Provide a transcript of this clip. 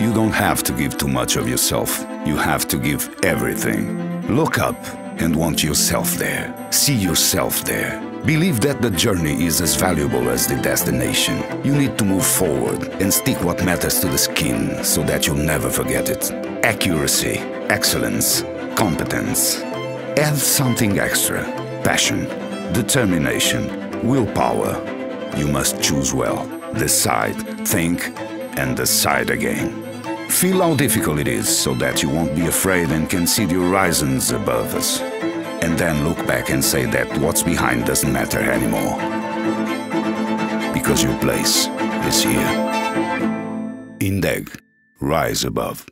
You don't have to give too much of yourself. You have to give everything. Look up and want yourself there. See yourself there. Believe that the journey is as valuable as the destination. You need to move forward and stick what matters to the skin so that you'll never forget it. Accuracy, excellence, competence. Add something extra. Passion, determination, willpower. You must choose well. Decide, think, and decide again. Feel how difficult it is so that you won't be afraid and can see the horizons above us. And then look back and say that what's behind doesn't matter anymore. Because your place is here. INDEG, rise above.